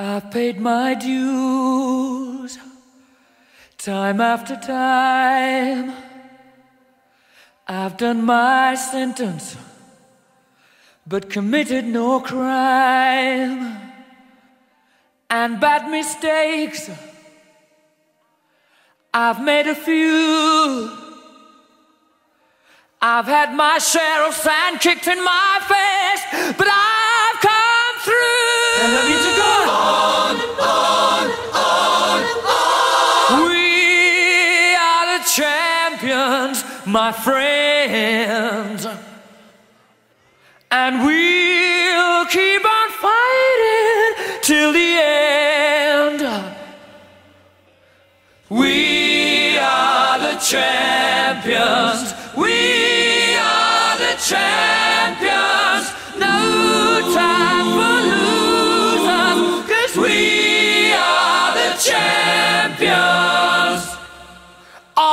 I've paid my dues time after time. I've done my sentence, but committed no crime. And bad mistakes, I've made a few. I've had my share of sand kicked in my face, but I've champions, my friends. And we'll keep on fighting till the end. We are the champions. We are the champions. No time for losers, cause we are the champions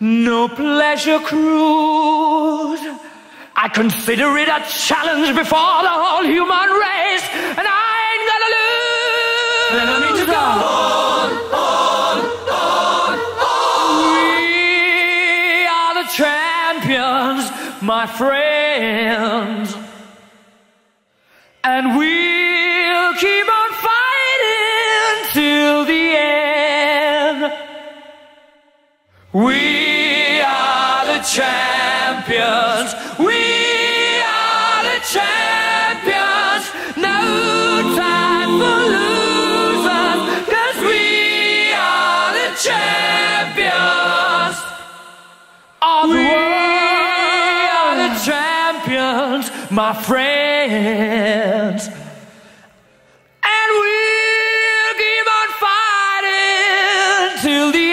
no pleasure cruise. I consider it a challenge before the whole human race, and I ain't gonna lose. And I need to go on, on, on, on. We are the champions, my friends. And we'll keep on fighting till the end. We champions. We are the champions. No time for losers, cause we are the champions of the world. We are the champions, my friends. And we'll keep on fighting till the